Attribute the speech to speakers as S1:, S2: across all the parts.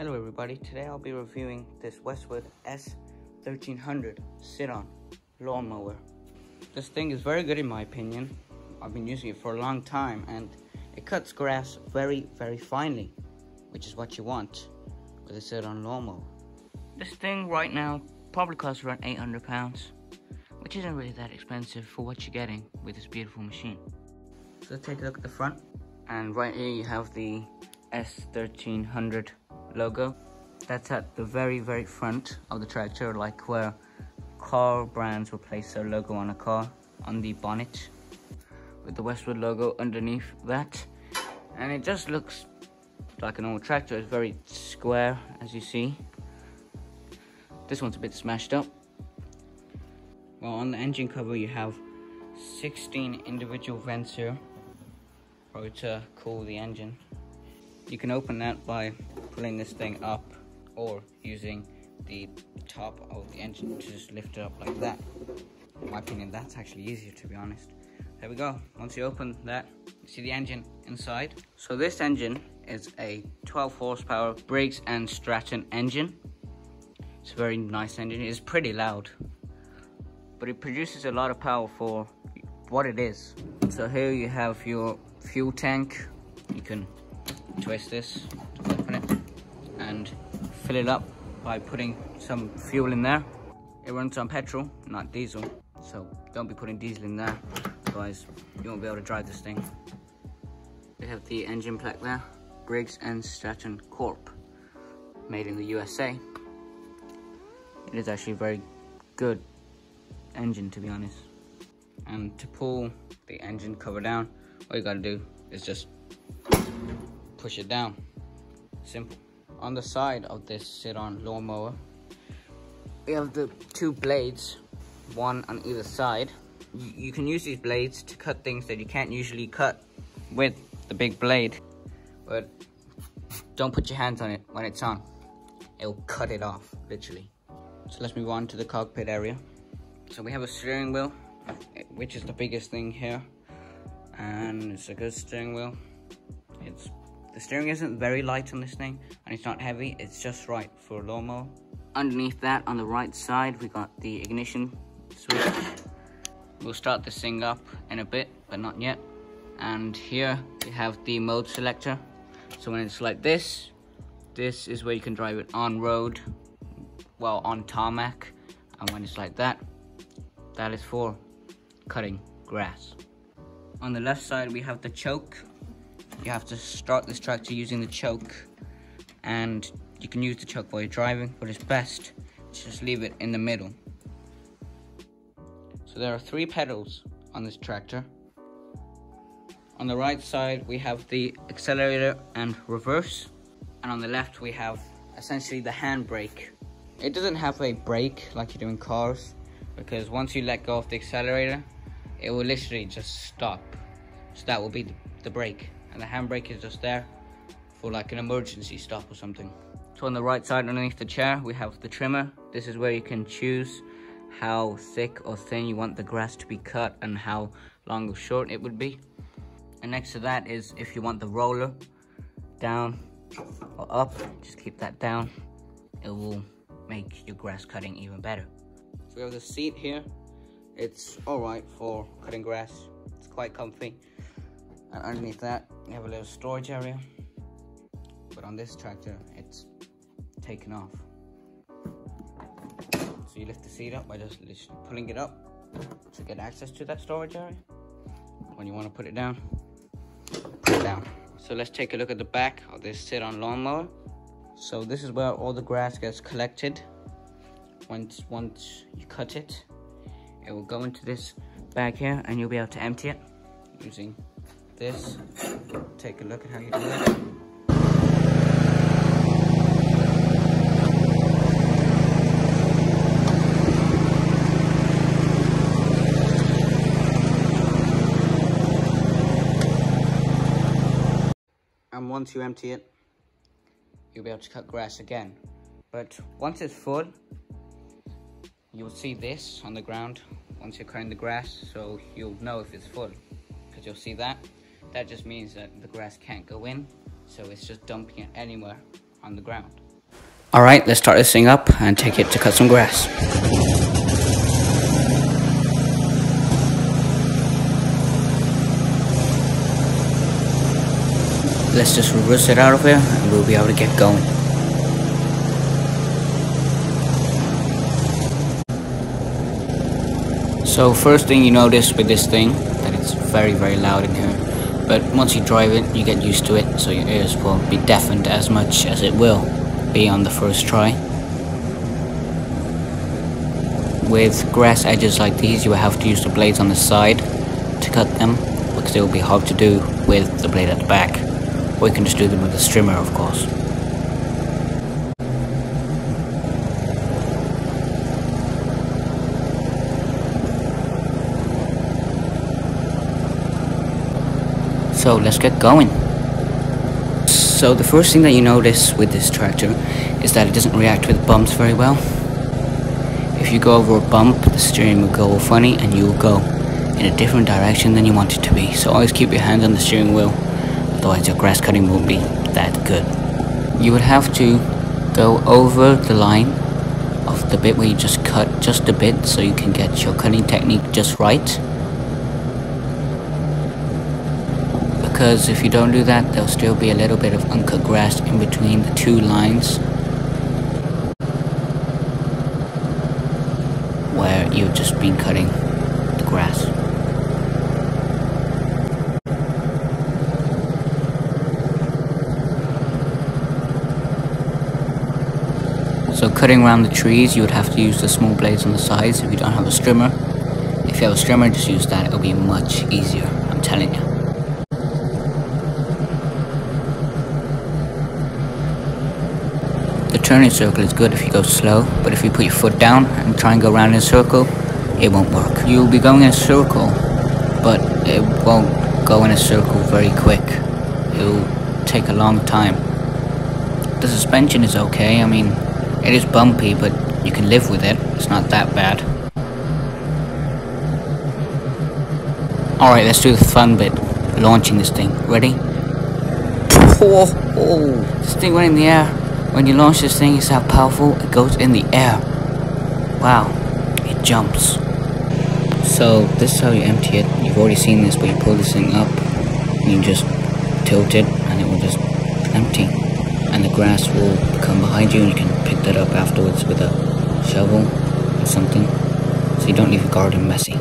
S1: Hello everybody, today I'll be reviewing this Westwood S1300 sit-on lawnmower. This thing is very good in my opinion. I've been using it for a long time and it cuts grass very, very finely, which is what you want with a sit-on lawnmower. This thing right now probably costs around 800 pounds, which isn't really that expensive for what you're getting with this beautiful machine. So let's take a look at the front. And right here you have the S1300 logo. That's at the very, very front of the tractor, like where car brands will place their logo on a car, on the bonnet, with the Westwood logo underneath that. And it just looks like an old tractor. It's very square, as you see. This one's a bit smashed up. Well, on the engine cover, you have 16 individual vents here, probably to cool the engine. You can open that by pulling this thing up or using the top of the engine to just lift it up like that. In my opinion, that's actually easier to be honest. There we go. Once you open that, you see the engine inside. So this engine is a 12 horsepower Briggs and Stratton engine. It's a very nice engine. It's pretty loud, but it produces a lot of power for what it is. So here you have your fuel tank. You can twist this and fill it up by putting some fuel in there. It runs on petrol, not diesel, so don't be putting diesel in there, otherwise you won't be able to drive this thing. We have the engine plaque there, Briggs and Stratton Corp, made in the USA. It is actually a very good engine to be honest. And to pull the engine cover down, all you gotta do is just push it down. Simple. On the side of this sit-on lawnmower, we have the two blades, one on either side. You can use these blades to cut things that you can't usually cut with the big blade, but don't put your hands on it when it's on. It'll cut it off, literally. So let's move on to the cockpit area. So we have a steering wheel, which is the biggest thing here. And it's a good steering wheel. The steering isn't very light on this thing, and it's not heavy. It's just right for a lawnmower. Underneath that, on the right side, we got the ignition switch. We'll start this thing up in a bit, but not yet. And here we have the mode selector. So when it's like this, this is where you can drive it on road, well, on tarmac. And when it's like that, that is for cutting grass. On the left side, we have the choke. You have to start this tractor using the choke. And you can use the choke while you're driving, but it's best to just leave it in the middle. So there are three pedals on this tractor. On the right side, we have the accelerator and reverse. And on the left, we have essentially the handbrake. It doesn't have a brake like you do in cars, because once you let go of the accelerator, it will literally just stop. So that will be the, brake. And the handbrake is just there for like an emergency stop or something. So on the right side underneath the chair, we have the trimmer. This is where you can choose how thick or thin you want the grass to be cut and how long or short it would be. And next to that is if you want the roller down or up, just keep that down. It will make your grass cutting even better. So we have the seat here. It's all right for cutting grass. It's quite comfy. And underneath that, you have a little storage area. But on this tractor, it's taken off. So you lift the seat up by just pulling it up to get access to that storage area. When you want to put it down, put it down. So let's take a look at the back of this sit-on lawnmower. So this is where all the grass gets collected. Once, once you cut it, it will go into this bag here and you'll be able to empty it using this. Take a look at how you do that. and once you empty it, you'll be able to cut grass again. But once it's full, you'll see this on the ground once you're cutting the grass, so you'll know if it's full, because you'll see that. That just means that the grass can't go in, so it's just dumping it anywhere on the ground. Alright, let's start this thing up and take it to cut some grass. Let's just reverse it out of here and we'll be able to get going. So first thing you notice with this thing, that it's very very loud in here. But once you drive it, you get used to it, so your ears won't be deafened as much as it will be on the first try. With grass edges like these, you will have to use the blades on the side to cut them, because it will be hard to do with the blade at the back. Or you can just do them with a strimmer, of course. So let's get going. So the first thing that you notice with this tractor is that it doesn't react with bumps very well. If you go over a bump, the steering will go funny and you will go in a different direction than you want it to be. So always keep your hands on the steering wheel otherwise your grass cutting won't be that good. You would have to go over the line of the bit where you just cut just a bit so you can get your cutting technique just right. Because if you don't do that, there'll still be a little bit of uncut grass in between the two lines where you've just been cutting the grass. So cutting around the trees, you would have to use the small blades on the sides if you don't have a strimmer. If you have a strimmer, just use that. It'll be much easier, I'm telling you. The turning circle is good if you go slow, but if you put your foot down and try and go around in a circle, it won't work. You'll be going in a circle, but it won't go in a circle very quick. It'll take a long time. The suspension is okay, I mean, it is bumpy, but you can live with it. It's not that bad. Alright, let's do the fun bit. Launching this thing. Ready? Oh, oh, this thing went in the air. When you launch this thing, it's how powerful it goes in the air. Wow, it jumps. So, this is how you empty it. You've already seen this, but you pull this thing up, and you just tilt it, and it will just empty. And the grass will come behind you, and you can pick that up afterwards with a shovel or something so you don't leave your garden messy.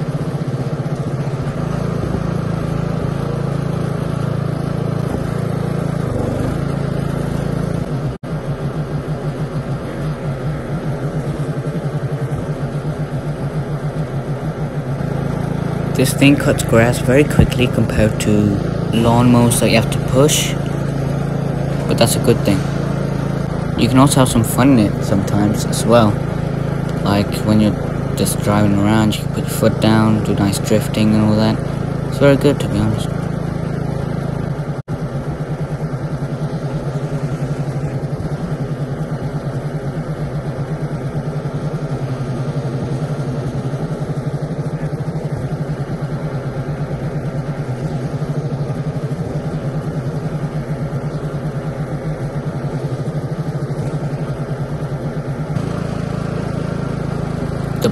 S1: This thing cuts grass very quickly compared to lawnmowers that you have to push, but that's a good thing. You can also have some fun in it sometimes as well. Like when you're just driving around, you can put your foot down, do nice drifting and all that. It's very good to be honest.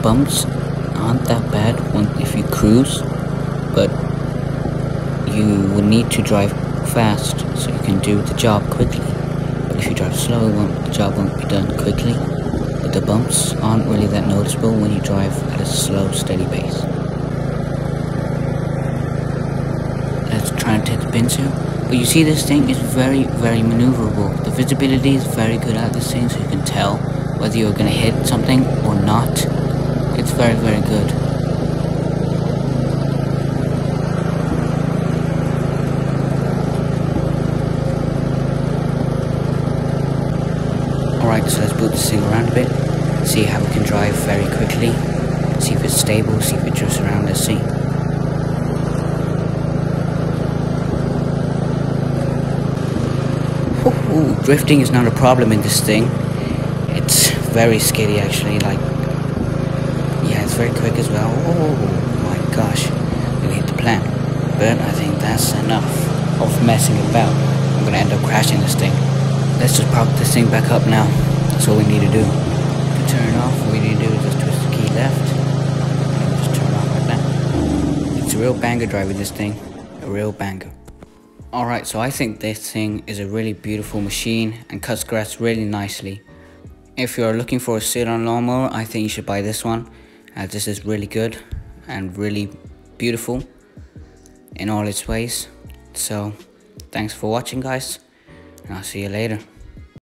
S1: Bumps aren't that bad if you cruise, but you will need to drive fast so you can do the job quickly. But if you drive slow, the job won't be done quickly. But the bumps aren't really that noticeable when you drive at a slow, steady pace. Let's try and take the pins here. But you see this thing is very, very maneuverable. The visibility is very good at this thing so you can tell whether you're going to hit something or not. Very, very good. Alright, so let's boot this thing around a bit. See how we can drive very quickly. See if it's stable, see if it drifts around, let's see. Ooh, drifting is not a problem in this thing. It's very skiddy actually, like very quick as well. Oh my gosh, we hit the plan. But I think that's enough of messing about. I'm gonna end up crashing this thing. Let's just park this thing back up now. That's all we need to do. To turn it off, all we need to do is just twist the key left, and just turn it off like that. It's a real banger driving this thing. A real banger. Alright, so I think this thing is a really beautiful machine and cuts grass really nicely. If you're looking for a sit-on lawnmower, I think you should buy this one as this is really good and really beautiful in all its ways. So, thanks for watching guys, and I'll see you later.